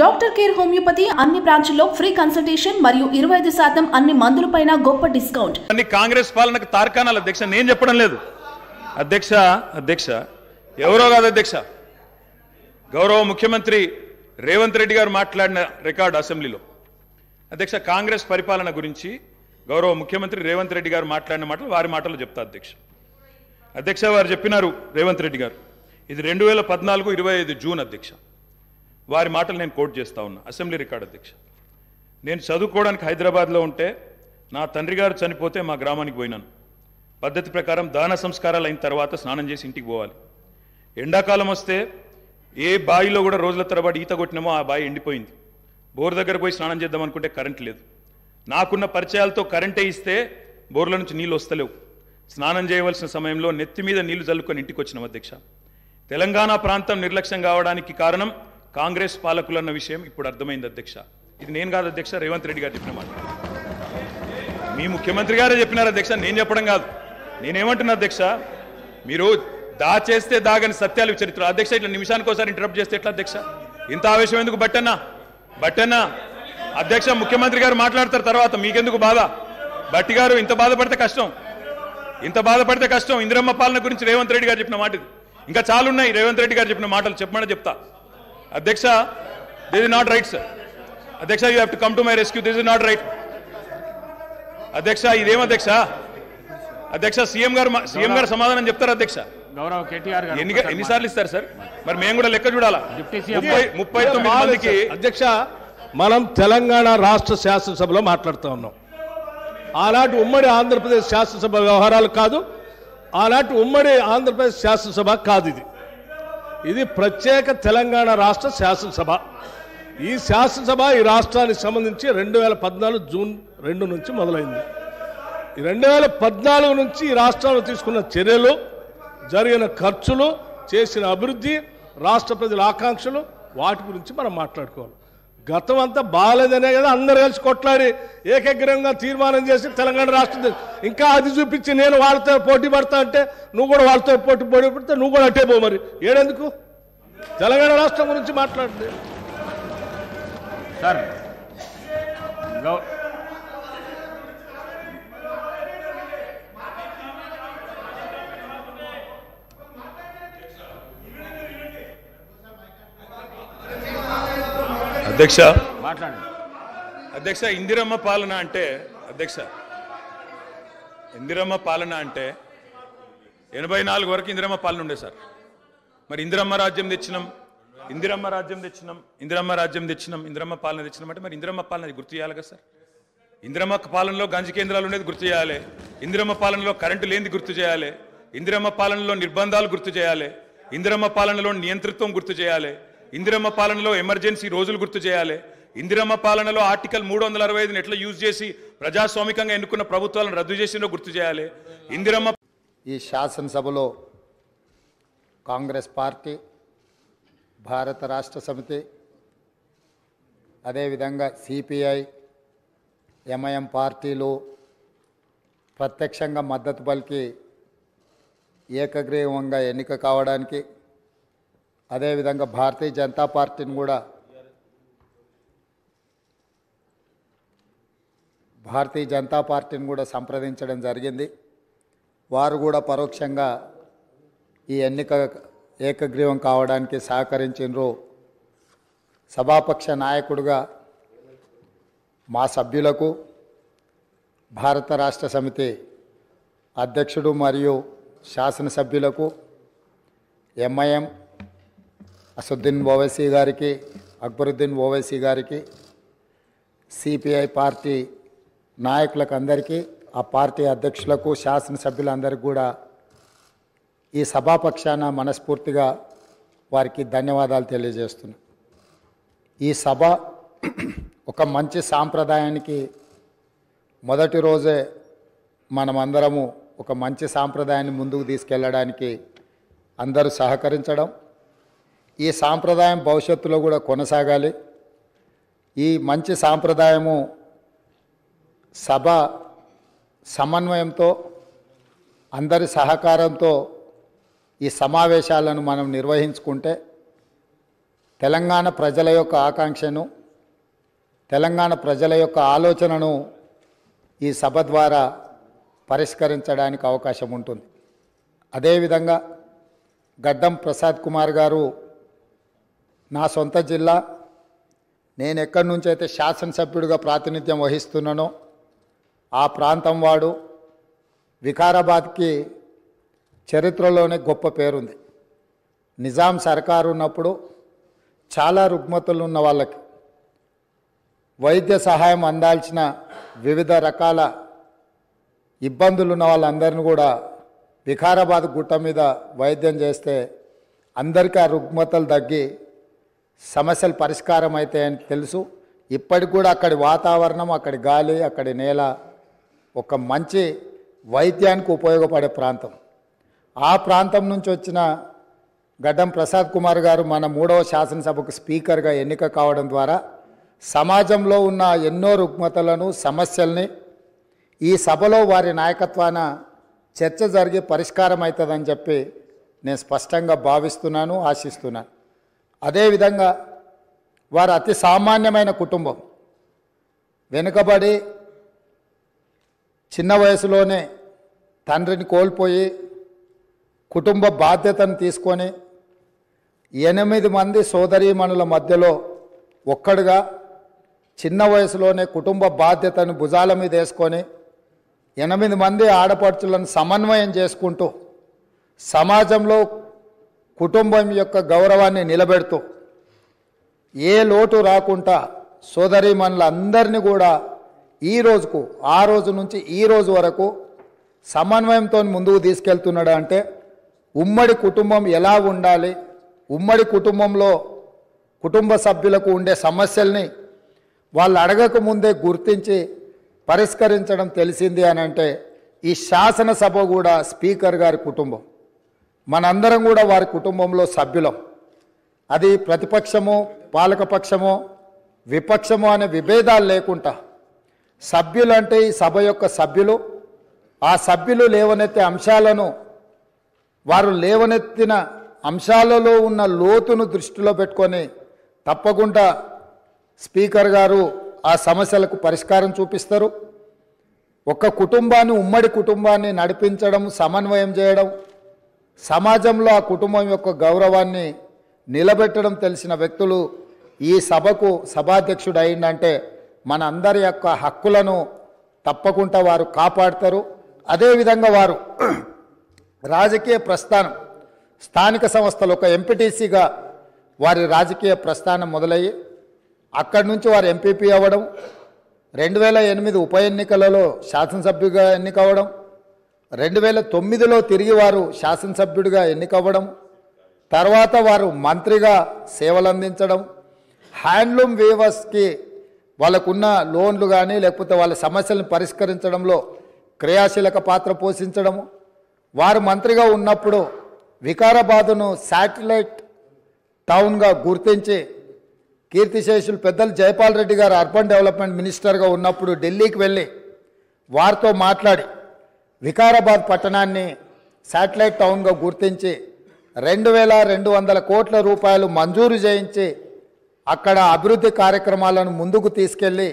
Doctor care homeopathy అన్ని బ్రాంచ్ల్లో free consultation మరియు ఇరవై ఐదు శాతం అన్ని మందులపైన గొప్ప డిస్కౌంట్. అన్ని కాంగ్రెస్ పాలనకు తార్కాణాలు అధ్యక్ష నేను చెప్పడం లేదు. అధ్యక్ష అధ్యక్ష ఎవరో కాదు అధ్యక్ష. గౌరవ ముఖ్యమంత్రి రేవంత్ రెడ్డి గారు మాట్లాడిన రికార్డు అసెంబ్లీలో. అధ్యక్ష కాంగ్రెస్ పరిపాలన గురించి గౌరవ ముఖ్యమంత్రి రేవంత్ రెడ్డి గారు మాట్లాడిన మాటలు వారి మాటలు చెప్తా అధ్యక్ష. అధ్యక్ష వారు చెప్పినారు రేవంత్ రెడ్డి గారు. ఇది రెండు వేల పద్నాలుగు ఇరవై ఐదు జూన్ అధ్యక్ష. వారి మాటలు నేను కోట్ చేస్తా ఉన్నా. అసెంబ్లీ రికార్డ్ అధ్యక్ష. నేను చదువుకోవడానికి హైదరాబాద్లో ఉంటే నా తండ్రి గారు చనిపోతే మా గ్రామానికి పోయినాను. పద్ధతి ప్రకారం దాన సంస్కారాలు అయిన తర్వాత స్నానం చేసి ఇంటికి పోవాలి. ఎండాకాలం వస్తే ఏ బావిలో కూడా రోజుల తరబడి ఈత కొట్టినామో ఆ బావి ఎండిపోయింది. బోర్ దగ్గర పోయి స్నానం చేద్దాం అనుకుంటే కరెంట్ లేదు. నాకున్న పరిచయాలతో కరెంటే ఇస్తే బోర్ల నుంచి నీళ్ళు వస్తలేవు. స్నానం చేయవలసిన సమయంలో నెత్తి మీద నీళ్ళు చల్లుకొని ఇంటికి వచ్చినాం అధ్యక్ష. తెలంగాణ ప్రాంతం నిర్లక్ష్యం కావడానికి కారణం కాంగ్రెస్ పాలకులన్న విషయం ఇప్పుడు అర్థమైంది అధ్యక్ష. ఇది నేను కాదు అధ్యక్ష రేవంత్ రెడ్డి గారు చెప్పిన మాట. మీ ముఖ్యమంత్రి గారే చెప్పినారు అధ్యక్ష నేను చెప్పడం కాదు. నేనేమంటున్నా అధ్యక్ష మీరు దాచేస్తే దాగని సత్యాలు చరిత్ర. అధ్యక్ష ఇట్లా నిమిషానికి ఒకసారి ఇంటరప్ట్ చేస్తే ఎట్లా అధ్యక్ష? ఇంత ఆవేశం ఎందుకు బట్టన్నా? బట్టన్నా? అధ్యక్ష ముఖ్యమంత్రి గారు మాట్లాడతారు తర్వాత మీకెందుకు బాధ? బట్టి గారు ఇంత బాధపడితే కష్టం. ఇంత బాధపడితే కష్టం. ఇందిరమ్మ పాలన గురించి రేవంత్ రెడ్డి గారు చెప్పిన మాట ఇంకా చాలా ఉన్నాయి రేవంత్ రెడ్డి గారు చెప్పిన మాటలు. చెప్పమని చెప్తా. అధ్యక్ష this is not right sir అధ్యక్ష you have to come to my rescue this is not right అధ్యక్ష ఇదేం అధ్యక్ష? అధ్యక్ష సీఎం గారు సీఎం గారు సమాధానం చెప్తారు అధ్యక్ష. గౌరవ్ కేటీఆర్ గారు ఎన్ని ఎన్నిసార్లు ఇస్తారు సార్? మరి మేము కూడా లెక్క చూడాలా? ముప్పై తొమ్మిది మందికి అధ్యక్ష మనం తెలంగాణ రాష్ట్ర శాసనసభలో మాట్లాడుతూ ఉన్నాం. ఆనాటి ఉమ్మడి ఆంధ్రప్రదేశ్ శాసనసభ వ్యవహారాలు కాదు ఆనాటి ఉమ్మడి ఆంధ్రప్రదేశ్ శాసనసభ కాదు ఇది. ఇది ప్రత్యేక తెలంగాణ రాష్ట్ర శాసనసభ. ఈ శాసనసభ ఈ రాష్ట్రానికి సంబంధించి రెండు వేల పద్నాలుగు జూన్ రెండు నుంచి మొదలైంది. ఈ రెండు వేల పద్నాలుగు నుంచి ఈ రాష్ట్రంలో తీసుకున్న చర్యలు జరిగిన ఖర్చులు చేసిన అభివృద్ధి రాష్ట్ర ప్రజల ఆకాంక్షలు వాటి గురించి మనం మాట్లాడుకోవాలి. గతం అంతా బాగాలేదనే కదా అందరు కలిసి కొట్లాడి ఏకగ్రంగా తీర్మానం చేసి తెలంగాణ రాష్ట్రం ఇంకా అది చూపించి నేను వాళ్ళతో పోటీ పడతా అంటే నువ్వు కూడా వాళ్ళతో పోటీ పోటీ పడితే నువ్వు కూడా అట్టే పో మరి. ఏడెందుకు? తెలంగాణ రాష్ట్రం గురించి మాట్లాడండి. సార్ అధ్యక్ష. మాట్లాడండి. అధ్యక్ష ఇందిరమ్మ పాలన అంటే అధ్యక్ష ఇందిరమ్మ పాలన అంటే ఎనభై నాలుగు వరకు ఇందిరమ్మ పాలన ఉండే సార్. మరి ఇందిరమ్మ రాజ్యం తెచ్చినాం ఇందిరమ్మ రాజ్యం తెచ్చినాం ఇందిరమ్మ రాజ్యం తెచ్చినాం ఇందిరమ్మ పాలన తెచ్చినాం అంటే మరి ఇందిరమ్మ పాలన అది గుర్తు చేయాలి కదా సార్. ఇందిరమ్మ పాలనలో గంజి కేంద్రాలు ఉండేది గుర్తు చేయాలి. ఇందిరమ్మ పాలనలో కరెంటు లేనిది గుర్తు చేయాలి. ఇందిరమ్మ పాలనలో నిర్బంధాలు గుర్తు చేయాలి. ఇందిరమ్మ పాలనలో నియంతృత్వం గుర్తు చేయాలి. ఇందిరమ్మ పాలనలో ఎమర్జెన్సీ రోజులు గుర్తు చేయాలి. ఇందిరమ్మ పాలనలో ఆర్టికల్ మూడు వందల అరవై ఐదుని ఎట్లా యూజ్ చేసి ప్రజాస్వామికంగా ఎన్నుకున్న ప్రభుత్వాలను రద్దు చేసిందో గుర్తు చేయాలి. ఇందిరమ్మ ఈ శాసనసభలో కాంగ్రెస్ పార్టీ భారత రాష్ట్ర సమితి అదేవిధంగా సిపిఐ ఎంఐఎం పార్టీలు ప్రత్యక్షంగా మద్దతు పలికి ఏకగ్రీవంగా ఎన్నిక కావడానికి అదేవిధంగా భారతీయ జనతా పార్టీని కూడా భారతీయ జనతా పార్టీని కూడా సంప్రదించడం జరిగింది. వారు కూడా పరోక్షంగా ఈ ఎన్నిక ఏకగ్రీవం కావడానికి సహకరించినరు. సభాపక్ష నాయకుడుగా మా సభ్యులకు భారత రాష్ట్ర సమితి అధ్యక్షుడు మరియు శాసనసభ్యులకు ఎంఐఎం అసదుద్దీన్ ఓవైసీ గారికి అక్బరుద్దీన్ ఓవైసీ గారికి సిపిఐ పార్టీ నాయకులకు అందరికీ ఆ పార్టీ అధ్యక్షులకు శాసనసభ్యులందరికీ కూడా ఈ సభాపక్షాన మనస్ఫూర్తిగా వారికి ధన్యవాదాలు తెలియజేస్తున్నా. ఈ సభ ఒక మంచి సాంప్రదాయానికి మొదటి రోజే మనమందరము ఒక మంచి సాంప్రదాయాన్ని ముందుకు తీసుకెళ్ళడానికి అందరూ సహకరించడం ఈ సాంప్రదాయం భవిష్యత్తులో కూడా కొనసాగాలి. ఈ మంచి సాంప్రదాయము సభ సమన్వయంతో అందరి సహకారంతో ఈ సమావేశాలను మనం నిర్వహించుకుంటే తెలంగాణ ప్రజల యొక్క ఆకాంక్షను తెలంగాణ ప్రజల యొక్క ఆలోచనను ఈ సభ ద్వారా పరిష్కరించడానికి అవకాశం ఉంటుంది. అదేవిధంగా గడ్డం ప్రసాద్ కుమార్ గారు నా సొంత జిల్లా. నేను ఎక్కడి నుంచి అయితే శాసనసభ్యుడిగా ప్రాతినిధ్యం వహిస్తున్నానో ఆ ప్రాంతం వాడు వికారాబాద్కి చరిత్రలోనే గొప్ప పేరుంది. నిజాం సర్కారు ఉన్నప్పుడు చాలా రుగ్మతులు ఉన్న వాళ్ళకి వైద్య సహాయం అందాల్సిన వివిధ రకాల ఇబ్బందులు ఉన్న వాళ్ళందరిని కూడా వికారాబాద్ గుట్ట మీద వైద్యం చేస్తే అందరికీ ఆ రుగ్మతలు తగ్గి సమస్యలు పరిష్కారం అవుతాయని తెలుసు. ఇప్పటికి కూడా అక్కడి వాతావరణం అక్కడి గాలి అక్కడి నేల ఒక మంచి వైద్యానికి ఉపయోగపడే ప్రాంతం. ఆ ప్రాంతం నుంచి వచ్చిన గడ్డం ప్రసాద్ కుమార్ గారు మన మూడవ శాసనసభకు స్పీకర్గా ఎన్నిక కావడం ద్వారా సమాజంలో ఉన్న ఎన్నో రుగ్మతలను సమస్యల్ని ఈ సభలో వారి నాయకత్వాన చర్చ జరిగి పరిష్కారం అవుతుందని చెప్పి నేను స్పష్టంగా భావిస్తున్నాను ఆశిస్తున్నాను. అదేవిధంగా వారు అతి సామాన్యమైన కుటుంబం. వెనుకబడి చిన్న వయసులోనే తండ్రిని కోల్పోయి కుటుంబ బాధ్యతను తీసుకొని ఎనిమిది మంది సోదరీమణుల మధ్యలో ఒక్కడుగా చిన్న వయసులోనే కుటుంబ బాధ్యతను భుజాల మీద వేసుకొని ఎనిమిది మంది ఆడపడుచులను సమన్వయం చేసుకుంటూ సమాజంలో కుటుంబం యొక్క గౌరవాన్ని నిలబెడుతూ ఏ లోటు రాకుండా సోదరీమణులందరినీ కూడా ఈ రోజుకు ఆ రోజు నుంచి ఈ రోజు వరకు సమన్వయంతో ముందుకు తీసుకెళ్తున్నాడు అంటే ఉమ్మడి కుటుంబం ఎలా ఉండాలి? ఉమ్మడి కుటుంబంలో కుటుంబ సభ్యులకు ఉండే సమస్యల్ని వాళ్ళు అడగక ముందే గుర్తించి పరిష్కరించడం తెలిసింది అని అంటే ఈ శాసనసభ కూడా స్పీకర్ గారి కుటుంబం. మనందరం కూడా వారి కుటుంబంలో సభ్యులం. అది ప్రతిపక్షము పాలకపక్షము విపక్షము అనే విభేదాలు లేకుండా సభ్యులు అంటే ఈ సభ యొక్క సభ్యులు ఆ సభ్యులు లేవనెత్తే అంశాలను వారు లేవనెత్తిన అంశాలలో ఉన్న లోతును దృష్టిలో పెట్టుకొని తప్పకుండా స్పీకర్ గారు ఆ సమస్యలకు పరిష్కారం చూపిస్తారు. ఒక కుటుంబాన్ని ఉమ్మడి కుటుంబాన్ని నడిపించడం సమన్వయం చేయడం సమాజంలో ఆ కుటుంబం యొక్క గౌరవాన్ని నిలబెట్టడం తెలిసిన వ్యక్తులు ఈ సభకు సభాధ్యక్షుడు అయిందంటే మన అందరి యొక్క హక్కులను తప్పకుండా వారు కాపాడతారు. అదేవిధంగా వారు రాజకీయ ప్రస్థానం స్థానిక సంస్థలు ఒక ఎంపీటీసీగా వారి రాజకీయ ప్రస్థానం మొదలయ్యి అక్కడి నుంచి వారు ఎంపీపీ అవ్వడం రెండు వేల ఎనిమిది ఉప ఎన్నికలలో శాసనసభ్యుగా ఎన్నికవడం రెండు వేల తొమ్మిదిలో తిరిగి వారు శాసనసభ్యుడిగా ఎన్నికవ్వడం తర్వాత వారు మంత్రిగా సేవలందించడం హ్యాండ్లూమ్ వేవర్స్కి వాళ్ళకున్న లోన్లు కానీ లేకపోతే వాళ్ళ సమస్యలను పరిష్కరించడంలో క్రియాశీలక పాత్ర పోషించడము వారు మంత్రిగా ఉన్నప్పుడు వికారాబాదును శాటిలైట్ టౌన్గా గుర్తించి కీర్తిశేషులు పెద్దలు జయపాల్ రెడ్డి గారు అర్బన్ డెవలప్మెంట్ మినిస్టర్గా ఉన్నప్పుడు ఢిల్లీకి వెళ్ళి వారితో మాట్లాడి వికారాబాద్ పట్టణాన్ని శాటిలైట్ టౌన్గా గుర్తించి రెండు వేల రెండు వందల కోట్ల రూపాయలు మంజూరు చేయించి అక్కడ అభివృద్ధి కార్యక్రమాలను ముందుకు తీసుకెళ్ళి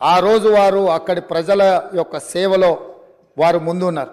ఆ రోజు వారు అక్కడి ప్రజల యొక్క సేవలో వారు ముందున్నారు.